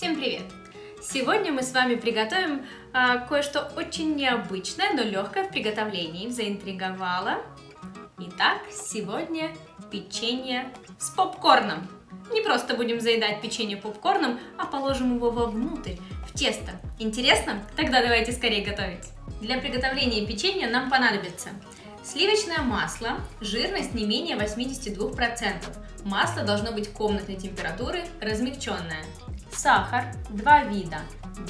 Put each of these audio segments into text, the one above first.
Всем привет! Сегодня мы с вами приготовим а, кое-что очень необычное, но легкое в приготовлении. Заинтриговало. Итак, сегодня печенье с попкорном. Не просто будем заедать печенье попкорном, а положим его вовнутрь, в тесто. Интересно? Тогда давайте скорее готовить. Для приготовления печенья нам понадобится Сливочное масло, жирность не менее 82%. Масло должно быть комнатной температуры, размягченное. Сахар, два вида,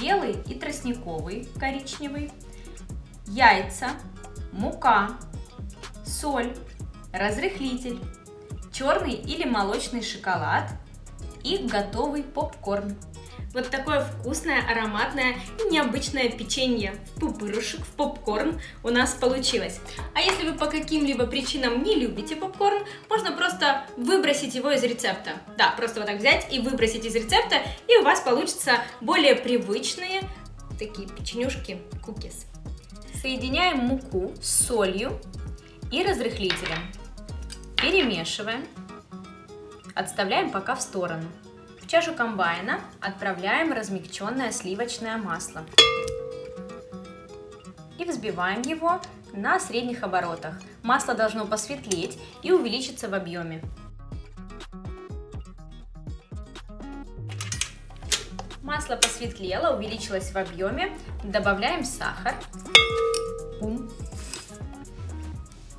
белый и тростниковый, коричневый. Яйца, мука, соль, разрыхлитель, черный или молочный шоколад и готовый попкорн. Вот такое вкусное, ароматное и необычное печенье в пупырышек, в попкорн у нас получилось. А если вы по каким-либо причинам не любите попкорн, можно просто выбросить его из рецепта. Да, просто вот так взять и выбросить из рецепта, и у вас получится более привычные такие печенюшки, кукис. Соединяем муку с солью и разрыхлителем. Перемешиваем. Отставляем пока в сторону чашу комбайна отправляем размягченное сливочное масло и взбиваем его на средних оборотах. Масло должно посветлеть и увеличиться в объеме. Масло посветлело, увеличилось в объеме. Добавляем сахар.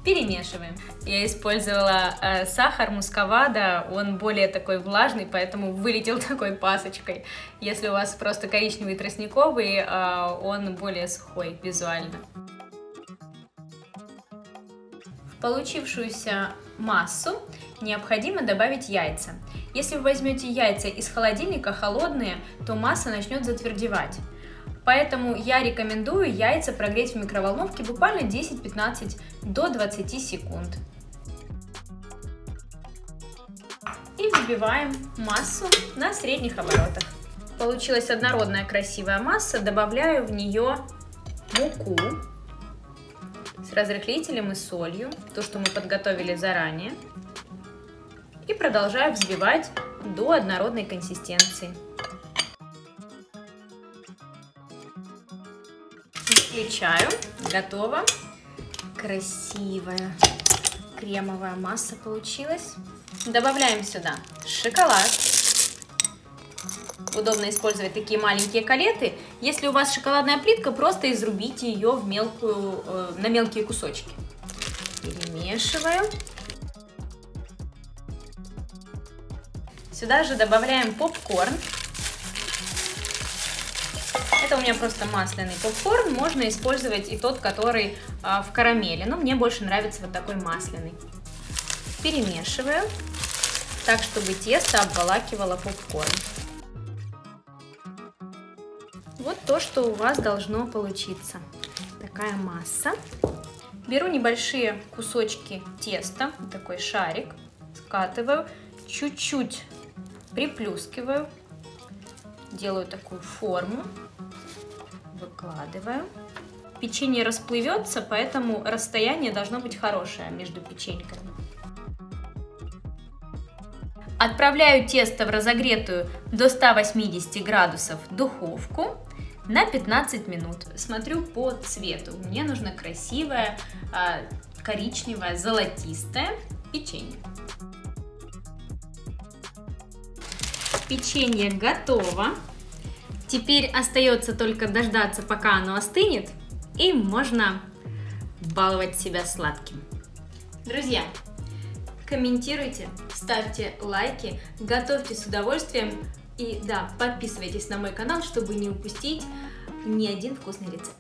Перемешиваем. Я использовала э, сахар мусковада, он более такой влажный, поэтому вылетел такой пасочкой. Если у вас просто коричневый тростниковый, э, он более сухой визуально. В получившуюся массу необходимо добавить яйца. Если вы возьмете яйца из холодильника холодные, то масса начнет затвердевать. Поэтому я рекомендую яйца прогреть в микроволновке буквально 10-15 до 20 секунд. И взбиваем массу на средних оборотах. Получилась однородная красивая масса, добавляю в нее муку с разрыхлителем и солью, то, что мы подготовили заранее. И продолжаю взбивать до однородной консистенции. Включаю. Готово. Красивая кремовая масса получилась. Добавляем сюда шоколад. Удобно использовать такие маленькие калеты. Если у вас шоколадная плитка, просто изрубите ее в мелкую, э, на мелкие кусочки. Перемешиваем. Сюда же добавляем попкорн. Это у меня просто масляный попкорн. Можно использовать и тот, который а, в карамели. Но мне больше нравится вот такой масляный. Перемешиваю так, чтобы тесто обволакивало попкорн. Вот то, что у вас должно получиться. Такая масса. Беру небольшие кусочки теста, такой шарик, скатываю, чуть-чуть приплюскиваю, делаю такую форму выкладываю. Печенье расплывется, поэтому расстояние должно быть хорошее между печеньками. Отправляю тесто в разогретую до 180 градусов духовку на 15 минут. Смотрю по цвету. Мне нужно красивое, а, коричневое, золотистое печенье. Печенье готово. Теперь остается только дождаться, пока оно остынет, и можно баловать себя сладким. Друзья, комментируйте, ставьте лайки, готовьте с удовольствием и да, подписывайтесь на мой канал, чтобы не упустить ни один вкусный рецепт.